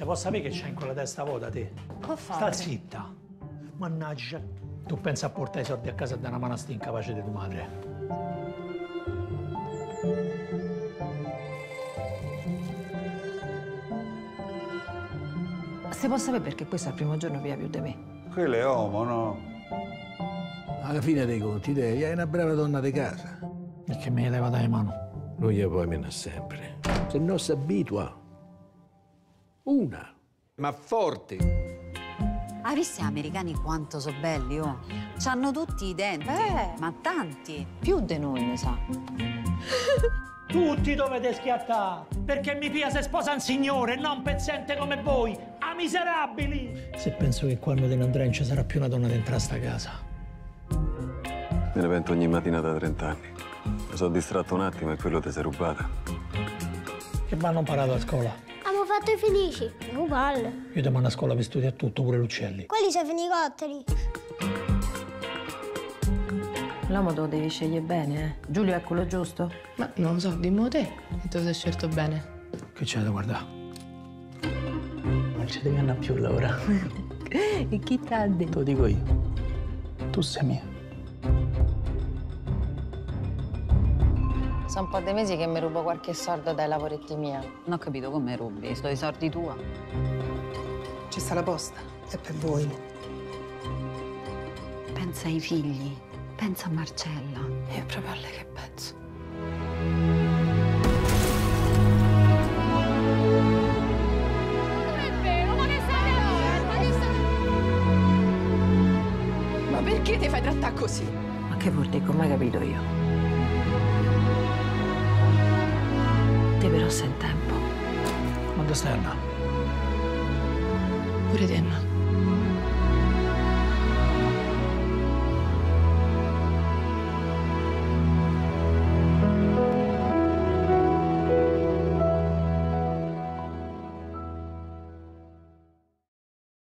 Se può sapere che c'è in quella testa vuota te? Che Sta zitta. Mannaggia. Tu pensa a portare i soldi a casa da una mano sti incapace di tua madre. Se può sapere perché questo è il primo giorno via più di me. Quello è uomo, no? Alla fine dei conti, te è una brava donna di casa. E che mi leva dalle mano. Non gli puoi meno sempre. Se non si abitua. Una, ma forte. Hai visto gli americani quanto sono belli, oh? C'hanno tutti i denti, Eh. ma tanti. Più di noi, mi sa. Tutti dovete schiattare, perché mi pia se sposa un signore, non pezzente come voi, a miserabili! Se penso che quando te ne andrai non ci sarà più una donna dentro a sta casa. Me ne pento ogni mattina da 30 anni. Mi sono distratto un attimo e quello ti sei rubata. Che vanno imparato a scuola? Fatto i felici. Uguale. Io ti mando a scuola per studiare tutto, pure l'uccelli. Quelli sono i fenicotteri. L'uomo te lo devi scegliere bene, eh. Giulio è quello giusto? Ma non lo so, dimmi te. E tu sei scelto bene. Che c'è da guardare? Non ci devi andare più, Laura. E chi t'ha detto? Te lo dico io. Tu sei mia. Sono un po' di mesi che mi rubo qualche soldo dai lavoretti mia. Non ho capito come rubi, sto i soldi tua. Ci sta la posta. È per voi. Pensa ai figli, pensa a Marcella. E proprio a lei che penso. Ma perché ti fai trattare così? Ma che vuol dire? Come hai capito io? Sei in tempo. Quando stai andando? Pure te, no?